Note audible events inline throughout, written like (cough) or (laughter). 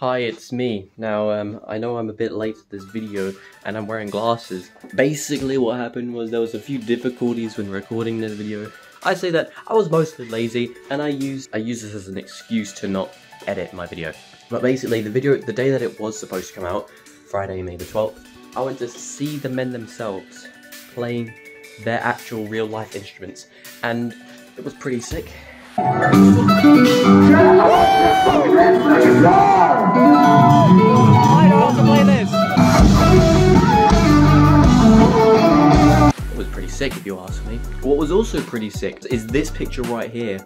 Hi, it's me. Now, um, I know I'm a bit late to this video, and I'm wearing glasses. Basically, what happened was there was a few difficulties when recording this video. I say that I was mostly lazy, and I used I use this as an excuse to not edit my video. But basically, the video, the day that it was supposed to come out, Friday, May the 12th, I went to see the men themselves playing their actual real life instruments, and it was pretty sick. It was pretty sick if you ask me. What was also pretty sick is this picture right here.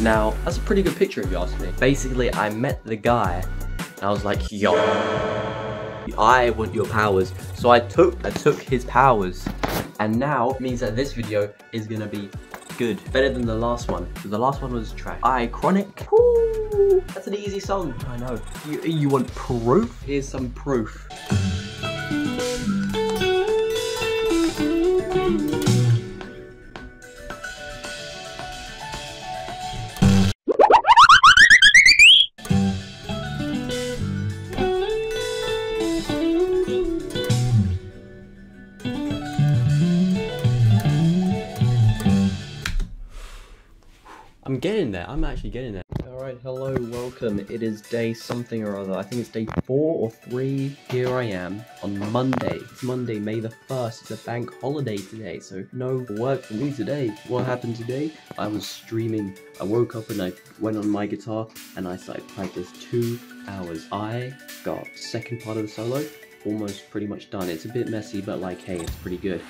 Now, that's a pretty good picture if you ask me. Basically, I met the guy and I was like, yo, I want your powers. So I took I took his powers and now means that this video is gonna be good. Better than the last one. The last one was trash. Icronic. Woo, that's an easy song. I know. You, you want proof? Here's some proof. Getting there. I'm actually getting there. Alright, hello, welcome. It is day something or other. I think it's day four or three. Here I am on Monday. It's Monday, May the 1st. It's a bank holiday today, so no work for me today. What happened today? I was streaming. I woke up and I went on my guitar and I started practice two hours. I got second part of the solo almost pretty much done. It's a bit messy, but like, hey, it's pretty good.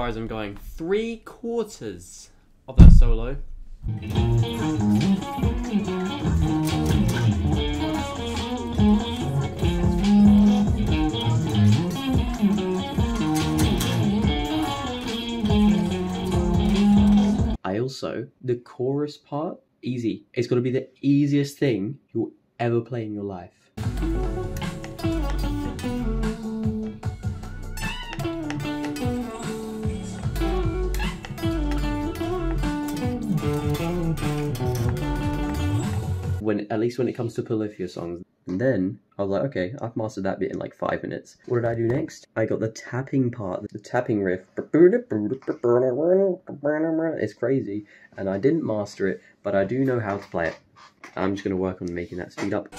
Far as I'm going. Three quarters of that solo. I also, the chorus part, easy. It's gonna be the easiest thing you'll ever play in your life. When at least when it comes to Polyphia songs. And then I was like, okay, I've mastered that bit in like five minutes. What did I do next? I got the tapping part, the tapping riff. It's crazy, and I didn't master it, but I do know how to play it. I'm just gonna work on making that speed up.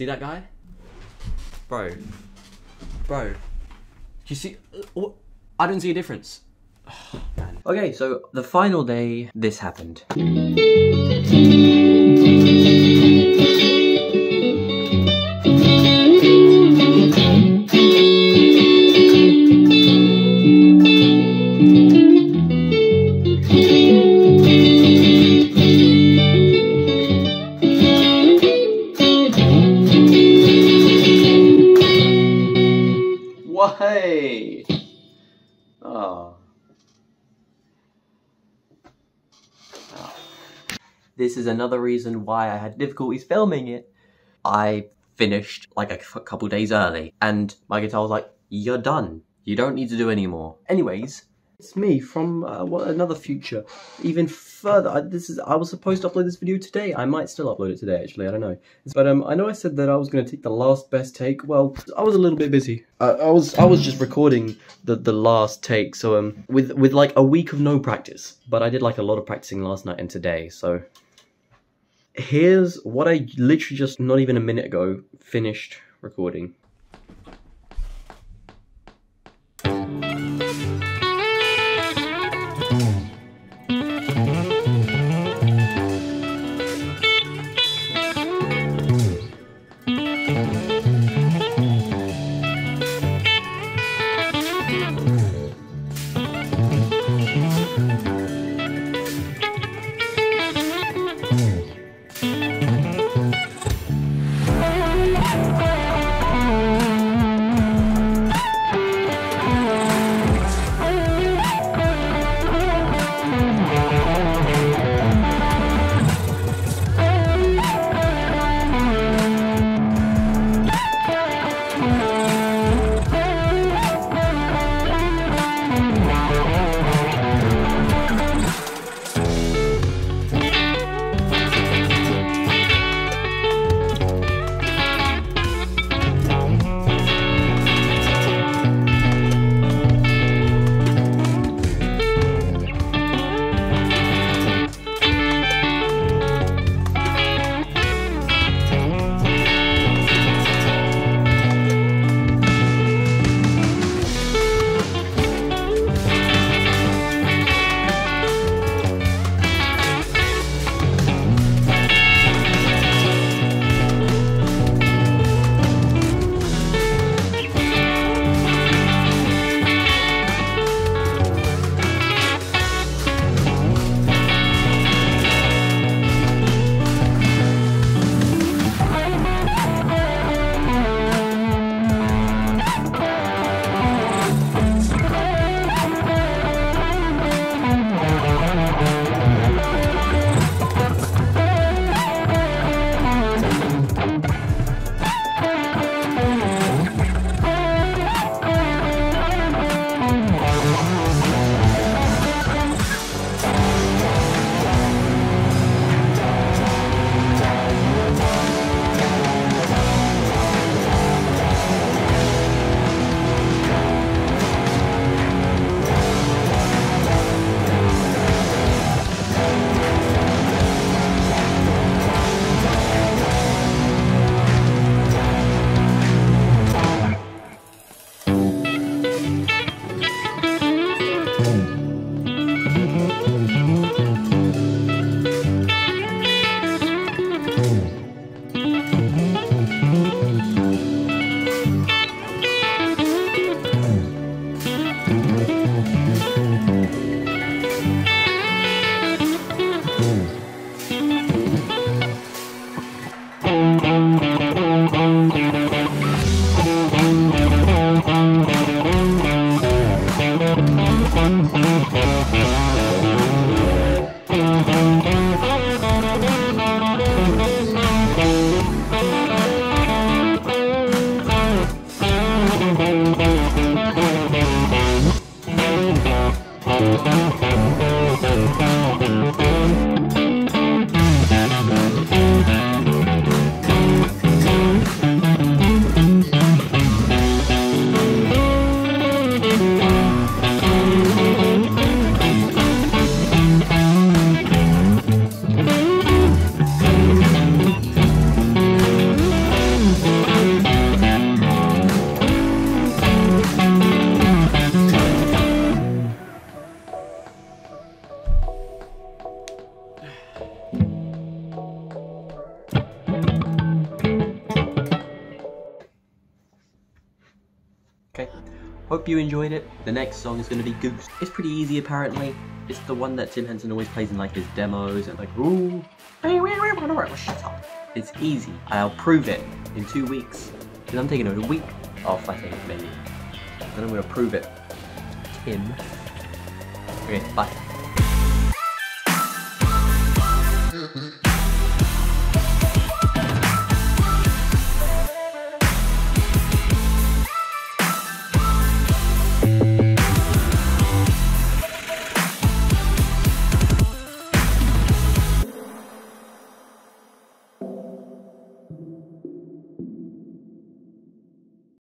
See that guy? Bro. Bro. You see? uh? I don't see a difference. (sighs) Man. Okay, so the final day, this happened. Is another reason why I had difficulties filming it. I finished like a couple days early, and my guitar was like, "You're done. You don't need to do any more." Anyways, it's me from uh, what, another future, even further. I, this is I was supposed to upload this video today. I might still upload it today, actually. I don't know. But um, I know I said that I was going to take the last best take. Well, I was a little bit busy. I, I was I was just recording the the last take. So um, with with like a week of no practice, but I did like a lot of practicing last night and today. So here's what I literally just not even a minute ago finished recording. Hope you enjoyed it. The next song is going to be Goose. It's pretty easy apparently. It's the one that Tim Henson always plays in like his demos and like, ooh, shut up. It's easy. I'll prove it in two weeks. Because I'm taking a week off, I think, maybe. Then I'm going to prove it. Tim. Okay, bye.